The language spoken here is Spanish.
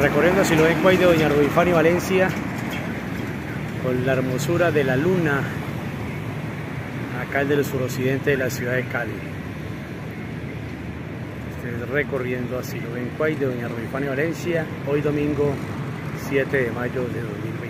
recorriendo Siloé de Doña Rubifani Valencia con la hermosura de la luna acá el del suroccidente de la ciudad de Cali Estoy recorriendo a Siloé de Doña Rubifani Valencia hoy domingo 7 de mayo de 2023.